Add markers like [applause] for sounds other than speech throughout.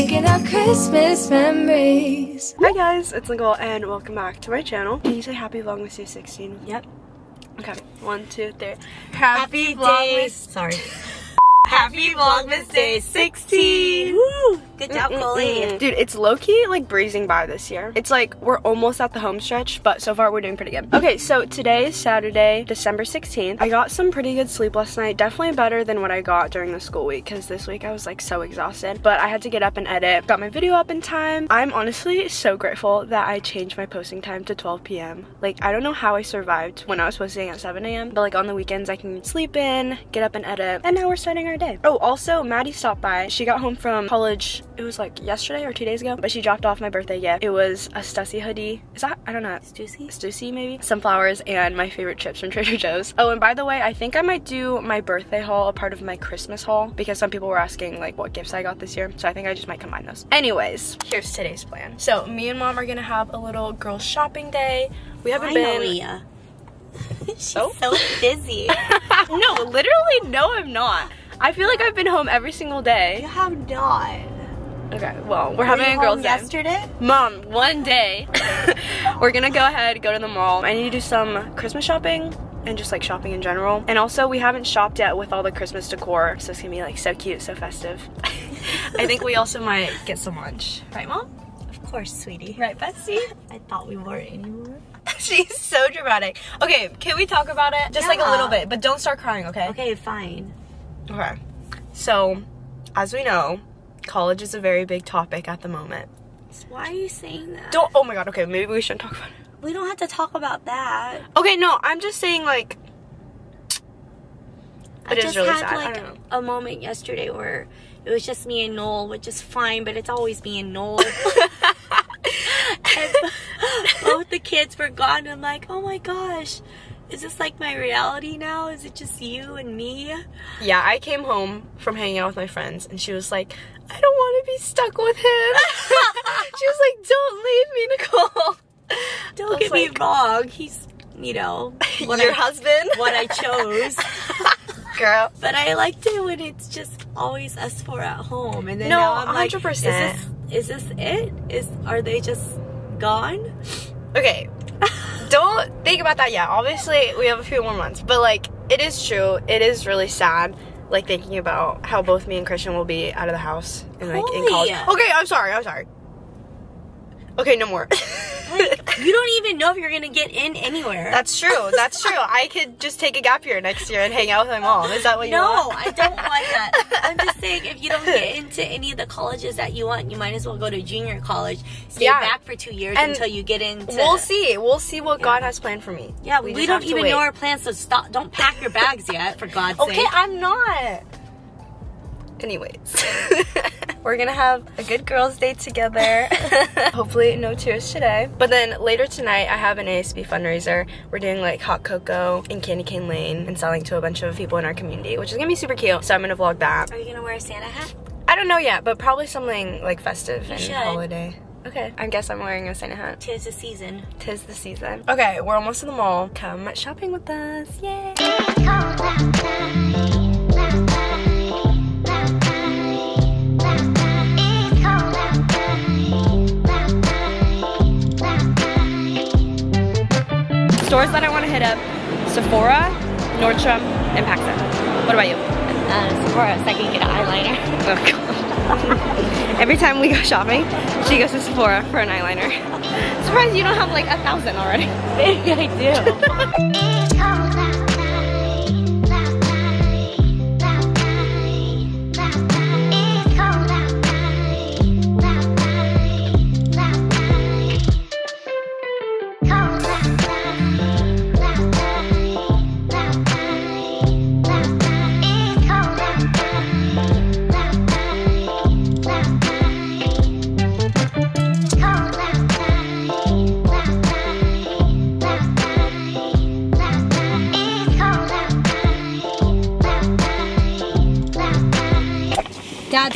making our Christmas memories. Hi guys, it's Nicole and welcome back to my channel. Can you say happy Vlogmas Day 16? Yep. Okay, one, two, three. Happy days. Sorry. [laughs] Happy Vlogmas Day 16. Woo! Good job, Coley. Mm-mm. Dude, it's low-key like breezing by this year. It's like we're almost at the home stretch, but so far we're doing pretty good. Okay, so today is Saturday, December 16th. I got some pretty good sleep last night. Definitely better than what I got during the school week because this week I was like so exhausted. But I had to get up and edit. Got my video up in time. I'm honestly so grateful that I changed my posting time to 12 p.m. Like, I don't know how I survived when I was posting at 7 a.m. But like on the weekends I can sleep in, get up and edit. And now we're starting our day. Oh, also Maddie stopped by. She got home from college it was like yesterday or two days ago, but she dropped off my birthday gift. It was a Stussy hoodie. Is that, I don't know. Stussy? Stussy maybe? Some flowers and my favorite chips from Trader Joe's. Oh, and by the way, I think I might do my birthday haul a part of my Christmas haul because some people were asking like what gifts I got this year. So I think I just might combine those. Anyways, here's today's plan. So me and mom are gonna have a little girls shopping day. We haven't Finally. been. [laughs] She's Oh. so busy. [laughs] no, literally, no, I'm not. I feel like I've been home every single day. you have not. Okay, well, we're having a girls' day. yesterday? Mom, one day [laughs] we're gonna go ahead, go to the mall. I need to do some Christmas shopping and just like shopping in general. And also we haven't shopped yet with all the Christmas decor, so it's gonna be like so cute, so festive. [laughs] I think we also might get some lunch. Right, Mom? Of course, sweetie. Right, Bessie? I thought we weren't anymore. [laughs] She's so dramatic. Okay, can we talk about it? Just like a little bit, but don't start crying, okay? Okay, fine. Okay. So, as we know, college is a very big topic at the moment. Why are you saying that? Don't, oh my god, okay, maybe we shouldn't talk about it. We don't have to talk about that. Okay, no, I'm just saying like I just really had sad. Like a moment yesterday where it was just me and Noel, which is fine, but it's always me and Noel. [laughs] and both the kids were gone. I'm like, oh my gosh, is this like my reality now? Is it just you and me? Yeah, I came home from hanging out with my friends and she was like, I don't want to be stuck with him. [laughs] she was like, Don't leave me, Nicole. Don't get was me like, wrong. He's, you know, [laughs] what Your I, husband? [laughs] what I chose. Girl. But I liked it when it's just always us four at home. And then No, now I'm 100%. is this is this it? Is are they just gone? Okay. don't think about that yet. Obviously, we have a few more months, but like, it is true. It is really sad. Like thinking about how both me and Christian will be out of the house and like in college. Okay, I'm sorry. I'm sorry. Okay, no more. Like, [laughs] you don't even know if you're gonna get in anywhere. That's true. That's [laughs] true. I could just take a gap year next year and hang out with my mom. Is that what you no, want? No, I don't want that. I'm just [laughs] saying, if you don't get into any of the colleges that you want, you might as well go to junior college. Stay Yeah. back for two years And until you get into. We'll see. We'll see what God has planned for me. Yeah, we, just don't even wait. know our plans, so stop. Don't pack your bags yet, for God's Okay, sake. Okay, I'm not. Anyways, [laughs] we're gonna have a good girls' day together. [laughs] Hopefully, no tears today. But then later tonight, I have an ASB fundraiser. We're doing like hot cocoa in Candy Cane Lane and selling to a bunch of people in our community, which is gonna be super cute. So I'm gonna vlog that. Are you gonna wear a Santa hat? I don't know yet, but probably something like festive and should. holiday. Okay, I guess I'm wearing a Santa hat. Tis the season. Tis the season. Okay, we're almost to the mall. Come shopping with us. Yay! Stores that I want to hit up Sephora, Nordstrom, and PacSun. What about you? Uh, Sephora, so I can get an eyeliner. Every time we go shopping, she goes to Sephora for an eyeliner. Surprised you don't have like a thousand already. [laughs] Maybe I do. [laughs]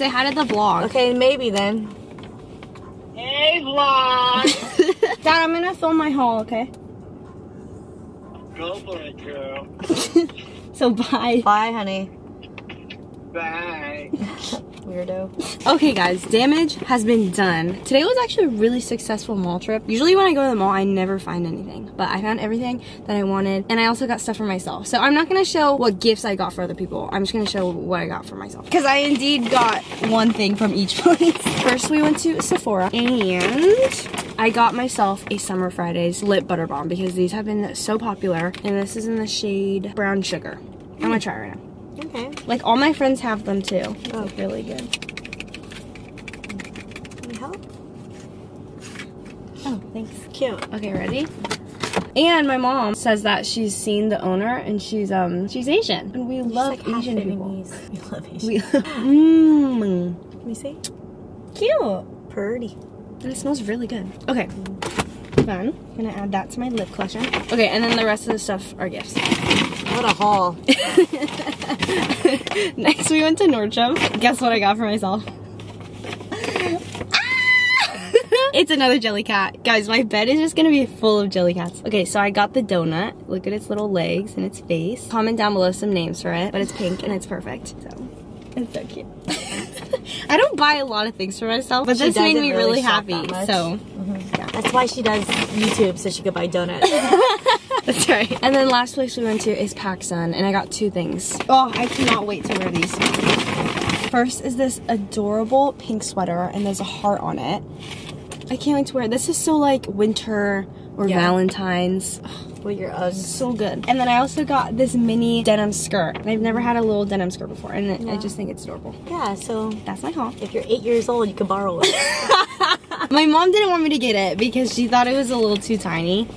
say hi to the vlog. Okay, maybe then. Hey vlog! [laughs] Dad, I'm gonna film my haul, okay? Go for it, girl. [laughs] So bye. Bye, honey. Bye. [laughs] Weirdo. Okay guys, damage has been done. Today was actually a really successful mall trip. Usually when I go to the mall, I never find anything. But I found everything that I wanted. And I also got stuff for myself. So I'm not gonna show what gifts I got for other people. I'm just gonna show what I got for myself. Because I indeed got one thing from each [laughs] place. First we went to Sephora and I got myself a Summer Fridays lip butter balm because these have been so popular. And this is in the shade Brown Sugar. I'm gonna try it right now. Okay. Like all my friends have them too. Oh, really good. Can you help? Oh, thanks. Cute. Okay, ready? And my mom says that she's seen the owner and she's um she's Asian and we love like Asian people. We love Asian. We mmm Let me see. cute. Pretty. And it smells really good. Okay. Then gonna add that to my lip collection. Okay, and then the rest of the stuff are gifts. What a haul. [laughs] Next we went to Nordstrom. Guess what I got for myself? Ah! [laughs] it's another Jellycat. Guys, my bed is just gonna be full of Jellycats. Okay, so I got the donut. Look at its little legs and its face. Comment down below some names for it, but it's pink and it's perfect. So it's so cute. [laughs] I don't buy a lot of things for myself, but She this made me really really shop happy. that much. Mm-hmm. So That's why she does YouTube so she could buy donuts. [laughs] That's right. And then last place we went to is PacSun, and I got two things. Oh, I cannot wait to wear these. First is this adorable pink sweater, and there's a heart on it. I can't wait to wear it. This is so like winter or Yeah. Valentine's. With your Uggs. So good. And then I also got this mini denim skirt. I've never had a little denim skirt before, and it- I just think it's adorable. Yeah, so That's my haul. if you're eight years old, you can borrow it. [laughs] My mom didn't want me to get it because she thought it was a little too tiny.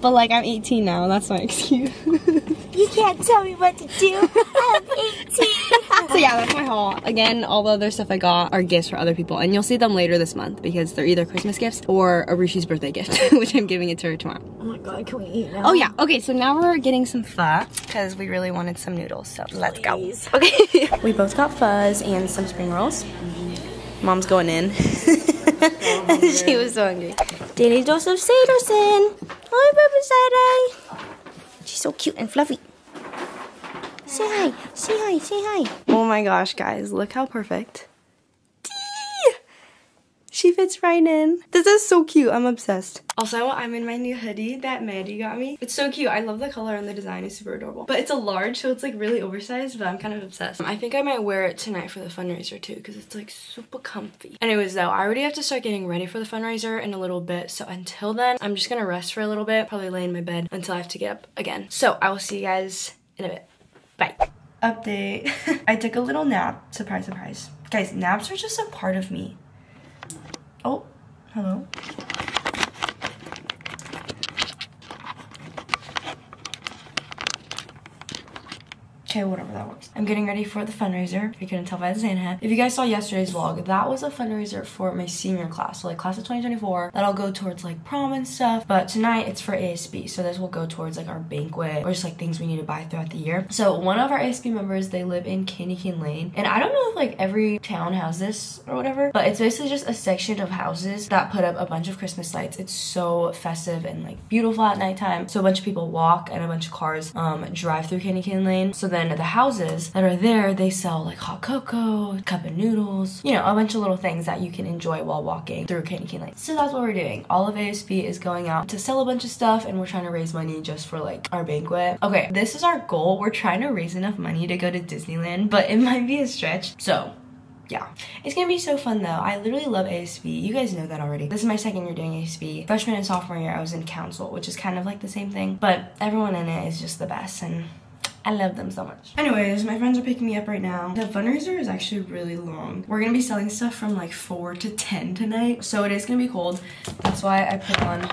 But like I'm 18 now, that's my [laughs] excuse. you can't tell me what to do. [laughs] I'm 18. So yeah, that's my haul. Again, all the other stuff I got are gifts for other people, and you'll see them later this month because they're either Christmas gifts or Arushi's birthday gift, [laughs] which I'm giving it to her tomorrow. Oh my god, can we eat now? Oh yeah, okay, so now we're getting some pho because we really wanted some noodles, so let's Please. go. Okay. we both got fuzz and some spring rolls. Mom's going in. she was so hungry. Daily dose of Saterson. Hi, Baby Sadie. She's so cute and fluffy. Say hi, say hi, say hi. Oh my gosh, guys, look how perfect. Dee! She fits right in. This is so cute. I'm obsessed. Also, I'm in my new hoodie that Maddie got me. It's so cute. I love the color and the design is super adorable. But it's a large, so it's like really oversized, but I'm kind of obsessed. I think I might wear it tonight for the fundraiser too, because it's like super comfy. Anyways, though, I already have to start getting ready for the fundraiser in a little bit. So until then, I'm just gonna rest for a little bit, probably lay in my bed until I have to get up again. So I will see you guys in a bit. Bye. Update. [laughs] I took a little nap. Surprise, surprise. Guys, naps are just a part of me. Oh, hello. Okay, whatever, that works. I'm getting ready for the fundraiser, if you couldn't tell by the Santa hat. If you guys saw yesterday's vlog, that was a fundraiser for my senior class, so like class of 2024. That'll go towards like prom and stuff, but tonight it's for ASB, so this will go towards like our banquet or just like things we need to buy throughout the year. So one of our ASB members, they live in Candy Cane Lane, and I don't know if like every town has this or whatever, but it's basically just a section of houses that put up a bunch of Christmas lights. It's so festive and like beautiful at nighttime. So a bunch of people walk and a bunch of cars um, drive through Candy Cane Lane. So then the houses that are there, they sell like hot cocoa, cup of noodles, you know, a bunch of little things that you can enjoy while walking through Candy Cane Lane. So that's what we're doing. All of ASB is going out to sell a bunch of stuff and we're trying to raise money just for like our banquet. Okay, this is our goal. We're trying to raise enough money to go to Disneyland, but it [laughs] might be a stretch. So yeah. It's gonna be so fun though. I literally love ASB. You guys know that already. This is my second year doing ASB. Freshman and sophomore year, I was in council, which is kind of like the same thing, but everyone in it is just the best and I love them so much. Anyways, my friends are picking me up right now. The fundraiser is actually really long. We're gonna be selling stuff from like 4 to 10 tonight, so it is gonna be cold. That's why I put on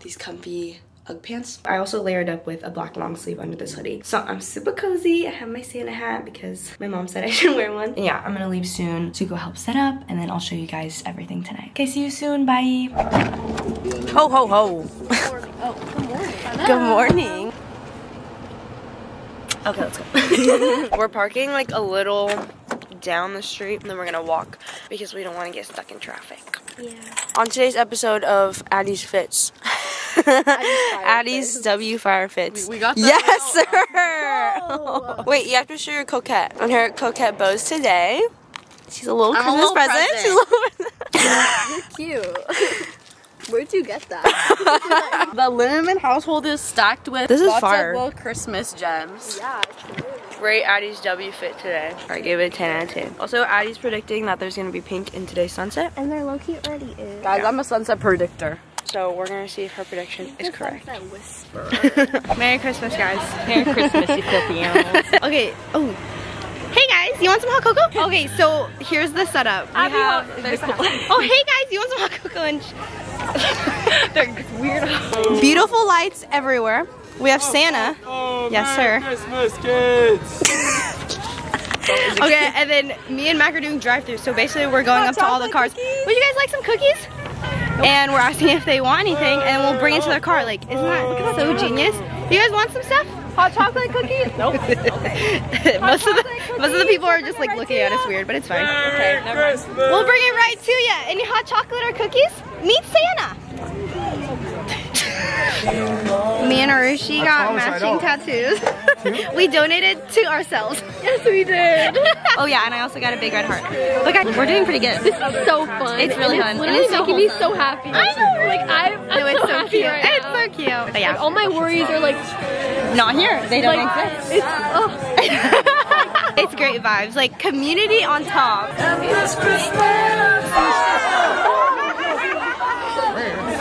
these comfy Ugg pants. I also layered up with a black long sleeve under this hoodie. So I'm super cozy. I have my Santa hat because my mom said [laughs] I should wear one. And yeah, I'm gonna leave soon to go help set up and then I'll show you guys everything tonight. Okay, see you soon. Bye. Ho, ho, ho. Good morning. Okay, let's go. [laughs] we're parking like a little down the street and then we're gonna walk because we don't want to get stuck in traffic. Yeah. On today's episode of Addie's Fits. Addie's W Fire Fits. We- we got that Yes, sir. Wait, you have to show your coquette on her coquette bows today. She's a little I'm a Christmas little present. present. She's a little [laughs] Cute. [laughs] Where'd you get that? [laughs] The Linneman household is stacked with This is lots fire. of little Christmas gems. yeah. Rate Addie's W fit today. I gave it a 10 out of 10. Also, Addie's predicting that there's gonna be pink in today's sunset. And their low key already is. Guys, I'm a sunset predictor. So we're gonna see if her prediction is correct. That. [laughs] Merry Christmas, guys. Merry Christmas, you filthy animals. [laughs] okay. Oh. Hey guys, you want some hot cocoa? Okay, so here's the setup. We Abby, have, what- there's oh, hey guys, you want some hot cocoa? And they're weird. Beautiful lights everywhere. We have Santa. Oh, yes, sir. Christmas, kids! Okay, and then me and Mac are doing drive-through. So basically, we're going up to all the cars. Would you guys like some cookies? And we're asking if they want anything, and we'll bring it to their car. Like, isn't that so genius? You guys want some stuff? Hot chocolate cookies? [laughs] Nope. [laughs] most of the most of the people are just like looking at us weird, but it's fine. Merry Christmas! We'll bring it right to you. Any hot chocolate or cookies? Meet Santa. Me and Arushi got matching tattoos. [laughs] we donated to ourselves. yes, we did. [laughs] Oh yeah, and I also got a big red heart. But guys, we're doing pretty good. This is so fun. It's really and fun. It's And literally it's making me so happy. I know. Like I'm, I'm No, it's so, so happy cute. right It's now. so cute. But yeah, All my worries are like, not here. They don't like exist. it's. Oh. [laughs] it's great vibes. Like community on top. Oh,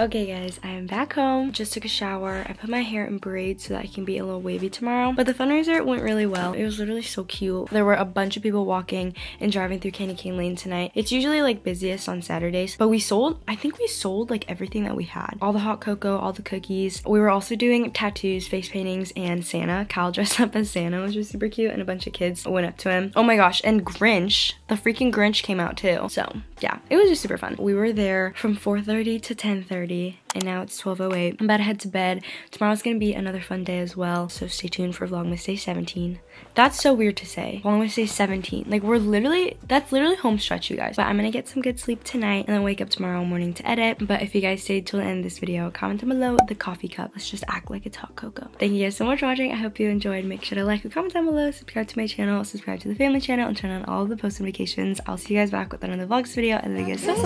Okay guys, I am back home. Just took a shower. I put my hair in braids so that I can be a little wavy tomorrow. But the fundraiser went really well. It was literally so cute. There were a bunch of people walking and driving through Candy Cane Lane tonight. It's usually like busiest on Saturdays, but we sold, I think we sold like everything that we had. All the hot cocoa, all the cookies. We were also doing tattoos, face paintings, and Santa. Kyle dressed [laughs] up as Santa, which was super cute, and a bunch of kids went up to him. Oh my gosh, and Grinch, the freaking Grinch came out too. So yeah, it was just super fun. We were there from 4.30 to 10.30 and now it's 12.08. I'm about to head to bed. Tomorrow's gonna be another fun day as well, so stay tuned for Vlogmas Day 17. That's so weird to say. Vlogmas Day 17. Like we're literally, that's literally home stretch, you guys. But I'm gonna get some good sleep tonight and then wake up tomorrow morning to edit. But if you guys stayed till the end of this video, comment down below the coffee cup. Let's just act like it's hot cocoa. Thank you guys so much for watching. I hope you enjoyed. Make sure to like and comment down below, subscribe to my channel, subscribe to the family channel, and turn on all the post notifications. I'll see you guys back with another vlogs video. And thank you guys so, so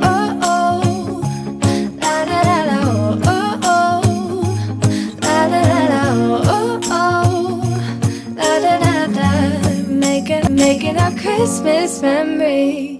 much. Making our Christmas memories.